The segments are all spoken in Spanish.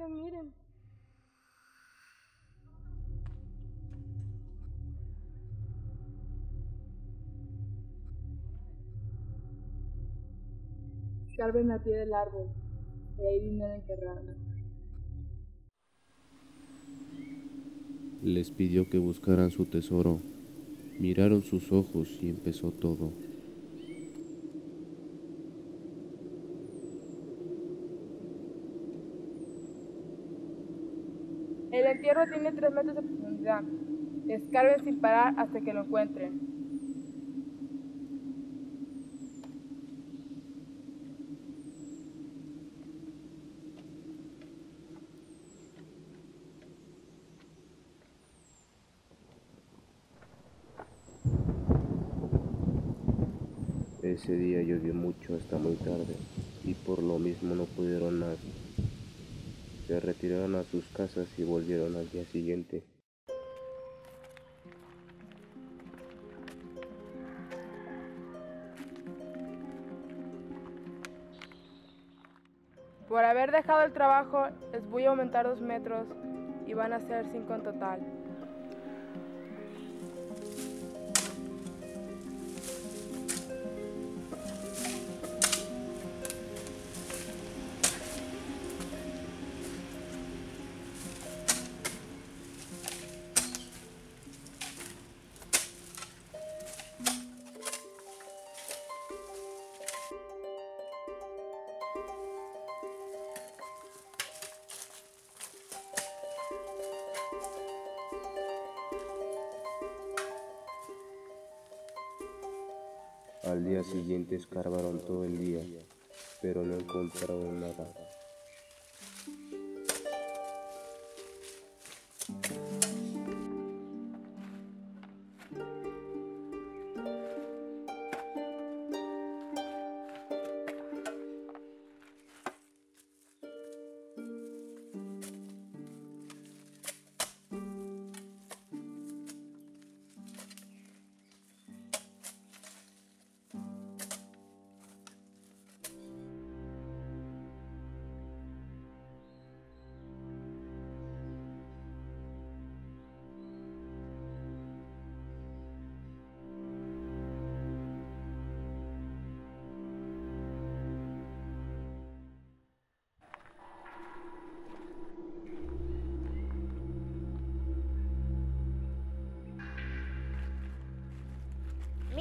oigan, miren. Carven al pie del árbol y hay dinero enterrado. Les pidió que buscaran su tesoro. Miraron sus ojos y empezó todo. El entierro tiene tres metros de profundidad. Escarben sin parar hasta que lo encuentren. Ese día llovió mucho hasta muy tarde y por lo mismo no pudieron más. Se retiraron a sus casas y volvieron al día siguiente. Por haber dejado el trabajo, les voy a aumentar dos metros y van a ser cinco en total. Al día siguiente escarbaron todo el día, pero no encontraron nada.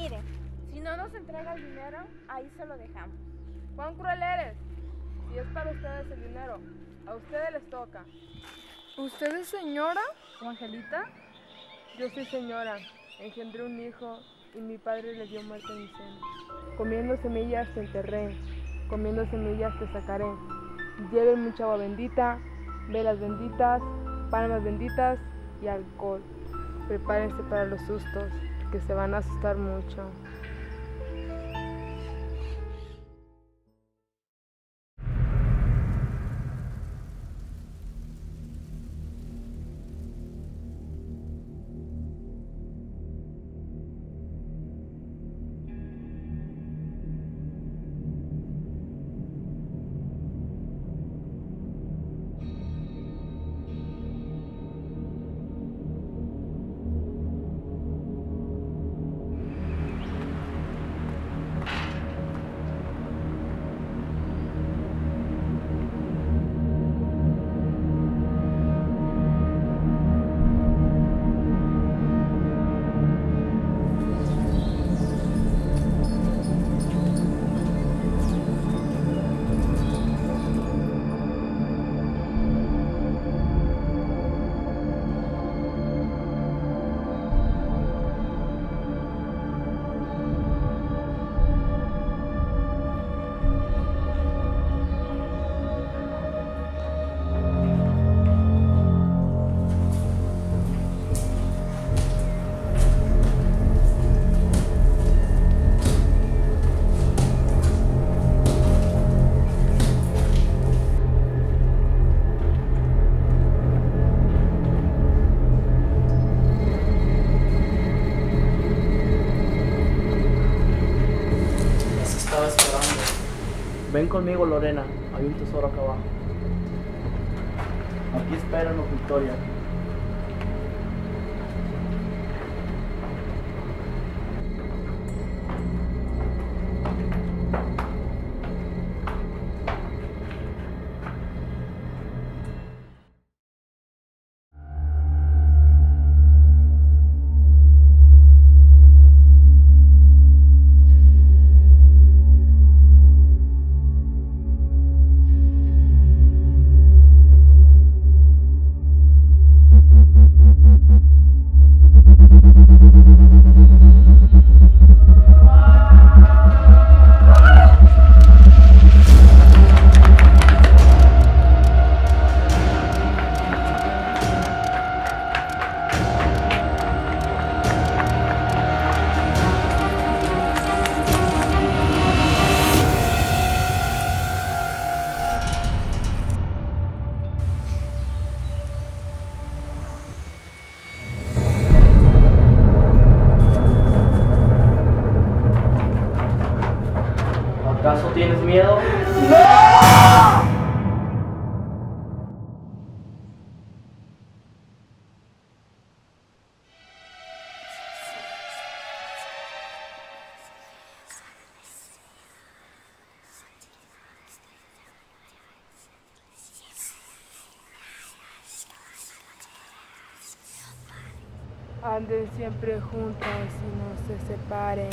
Mire, si no nos entrega el dinero, ahí se lo dejamos. ¿Cuán cruel eres? Si es para ustedes el dinero, a ustedes les toca. ¿Usted es señora o Angelita? Yo soy señora, engendré un hijo y mi padre le dio muerte a mi seno. Comiendo semillas te enterré, comiendo semillas te sacaré. Lleven mucha agua bendita, velas benditas, palmas benditas y alcohol. Prepárense para los sustos, que se van a asustar mucho. Conmigo, Lorena. Hay un tesoro acá abajo. Aquí espéranos, Victoria. Miedo. Anden siempre juntos y no se separen.